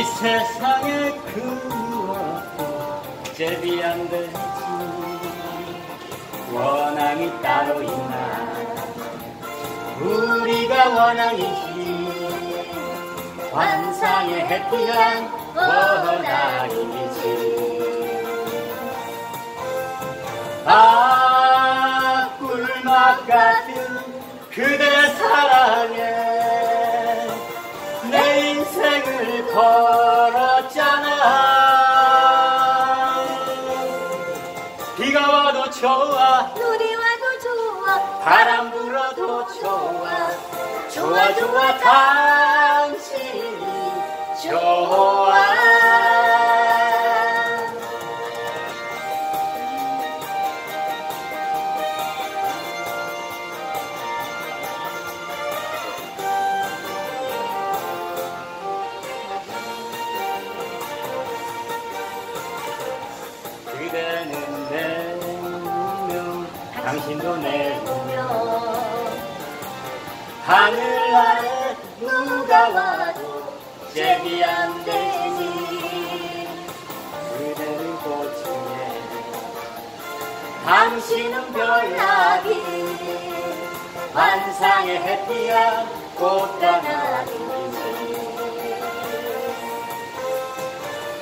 세상에 그 무엇도 제비 안 되지. 원앙이 따로 있나? 우리가 원앙이지. 환상의 해피한 원앙이지. 아 꿀맛 같은 그대 사랑에 걸었잖아. 비가 와도 좋아. 눈이 와도 좋아. 바람 불어도 좋아. 좋아 좋아 당신이 좋아 당신도 내 하늘 아래 누가 와도 제비 안 되지. 그대는 꽃중에 당신은 별나기 환상의 해피한 꽃다나기지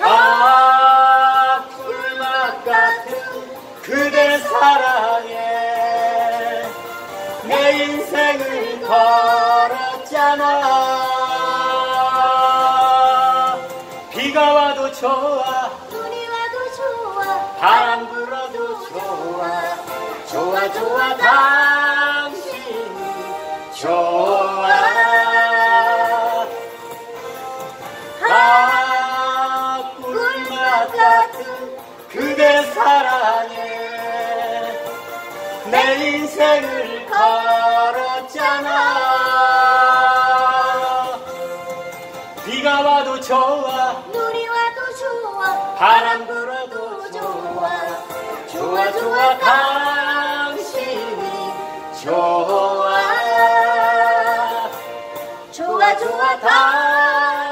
아 꿀맛 같은 그대 사랑에 걸었잖아. 비가 와도 좋아. 눈이 와도 좋아. 바람 불어도 좋아. 좋아 좋아 당신이 좋아. 아 꿀맛 같은 그대 사랑에 내 인생을 걸었잖아. 비가 와도 좋아. 눈이 와도 좋아. 바람 불어도 좋아. 좋아. 좋아 당신이 좋아. 좋아 좋아 당신이 좋아